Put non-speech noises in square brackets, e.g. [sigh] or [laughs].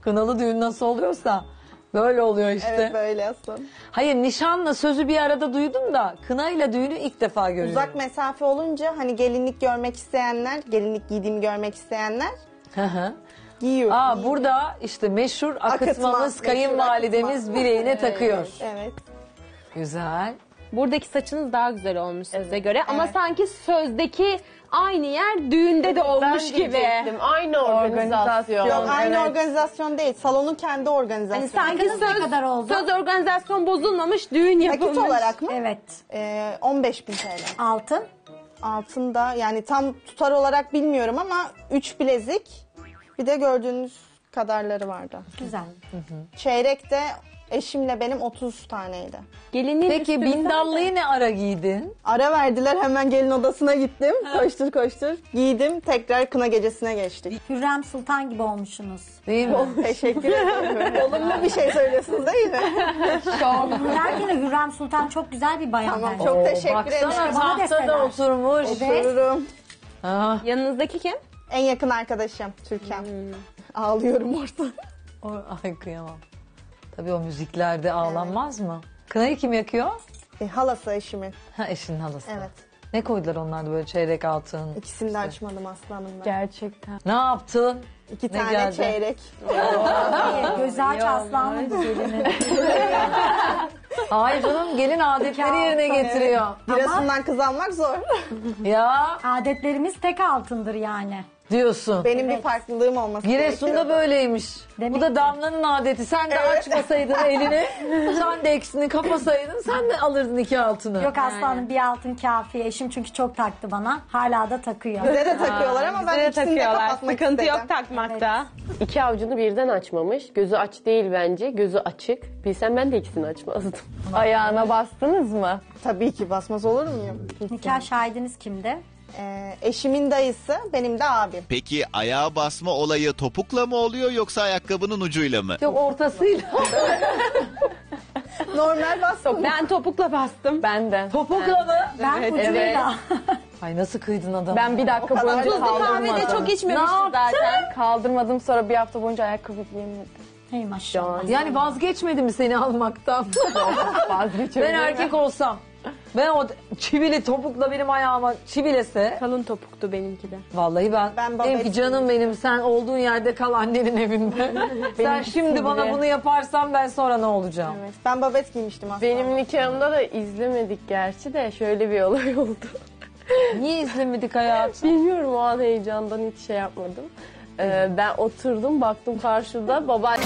Kınalı düğün nasıl oluyorsa böyle oluyor işte. Evet böyle aslan. Hayır nişanla sözü bir arada duydum da kınayla düğünü ilk defa görüyorum. Uzak mesafe olunca hani gelinlik görmek isteyenler, gelinlik giydiğimi görmek isteyenler Hı hı. giyiyor. Aa burada işte meşhur akıtmamız meşhur kayınvalidemiz akıtma. bileğine [laughs] takıyor. Evet. Güzel. Buradaki saçınız daha güzel olmuş size göre ama sanki sözdeki aynı yer düğünde de olmuş gibi. diyecektim. Aynı organizasyon. Yok aynı organizasyon değil. Salonun kendi organizasyonu. Hani sanki Kız ne söz, kadar oldu? söz organizasyon bozulmamış, düğün Nakit yapılmış. olarak mı? Evet. Ee, 15 bin TL. Altın. Altında yani tam tutar olarak bilmiyorum ama 3 bilezik bir de gördüğünüz kadarları vardı. Güzel. Çeyrek de eşimle benim 30 taneydi. Gelinin Peki üstünü bindallıyı ne ara giydin? Ara verdiler hemen gelin odasına gittim. Koştur koştur. Giydim tekrar kına gecesine geçtik. Hürrem Sultan gibi olmuşsunuz. Değil mi? Teşekkür ederim. [laughs] Olumlu bir şey söylüyorsunuz değil mi? [laughs] Derken de Hürrem Sultan çok güzel bir bayan Tamam bence. çok Oo, teşekkür Baksana ederim. Bana tahtada deseler. oturmuş. Evet. Dururum. Ah, Yanınızdaki kim? En yakın arkadaşım Türkan. Ağlıyorum orada. o- ay kıyamam. Tabii o müziklerde ağlanmaz mı? Kınayı kim yakıyor? E, halası eşimin. Ha eşinin halası. Evet. Ne koydular onlar böyle çeyrek altın? İkisini de açmadım aslanım ben. Gerçekten. Ne yaptın? İki Ne tane geldi? çeyrek. [laughs] Gözü aç aslanın gelinin. Hayır canım gelin adetleri yerine getiriyor. Giresun'dan kız almak zor. Ya Adetlerimiz tek altındır yani. Diyorsun. Benim bir farklılığım olması Giresun'da gerekiyor. böyleymiş. Demek Bu da Damla'nın adeti. Sen de açmasaydın elini, [laughs] sen de eksini kapasaydın sen de alırdın iki altını. Yok aslanım bir altın kafi. Eşim çünkü çok taktı bana. Hala da takıyor. Bize de takıyorlar ama ben Bize de ikisini de takıyorlar. kapatmak Sıkıntı istedim. yok takmakta. İki avucunu birden açmamış. Gözü aç değil bence. Gözü açık. Bilsem ben de ikisini açmazdım. Ayağına bastınız mı? Tabii ki basmaz olur muyum? Nikah şahidiniz kimdi? Ee, eşimin dayısı, benim de abim. Peki ayağa basma olayı topukla mı oluyor yoksa ayakkabının ucuyla mı? Yok ortasıyla. [laughs] Normal basmadım. Ben topukla bastım. Ben de. Topukla mı? Ben ucuyla. [laughs] Ay nasıl kıydın adamı? Ben bir dakika boyunca da- Kahvede çok içmemişti zaten. Kaldırmadım sonra bir hafta boyunca ayakkabı giyemedim. Hey maşallah. Yani vazgeçmedi mi seni almaktan? [laughs] ben erkek olsam. Ben o çivili topukla benim ayağıma çivilese. Kalın topuktu benimki de. Vallahi ben, Ben dedim ki babet canım benim sen olduğun yerde kal annenin evinde. [laughs] sen şimdi bana bunu yaparsan ben sonra ne olacağım? Evet, ben babet giymiştim aslında. Benim nikahımda da izlemedik gerçi de şöyle bir olay oldu. Niye izlemedik hayatım? [laughs] Bilmiyorum o an heyecandan hiç şey yapmadım. Ee, ben oturdum baktım karşıda baba